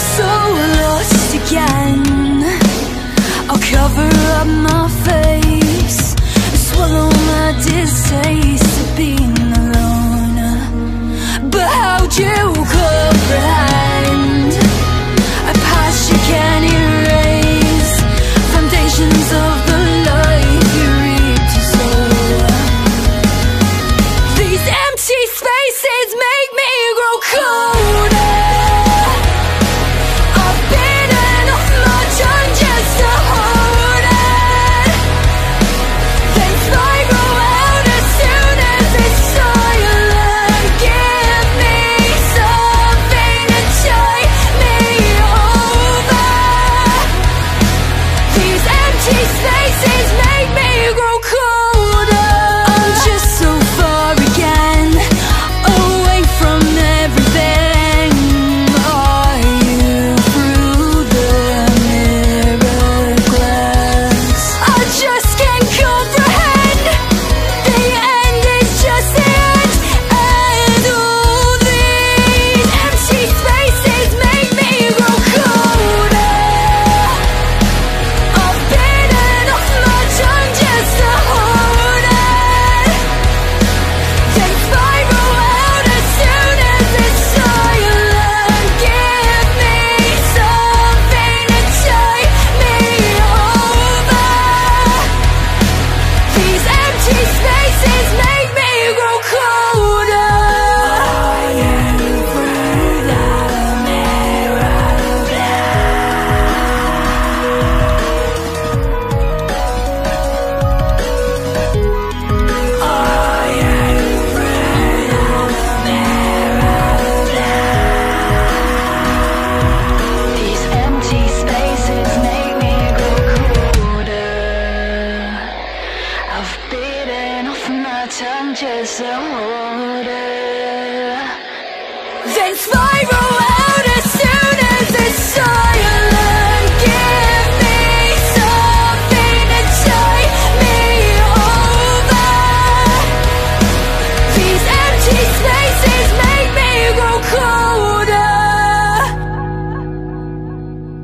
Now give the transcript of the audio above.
so lost again. I'll cover up my face Swallow my distaste of being alone. But how'd you time just. Then spiral.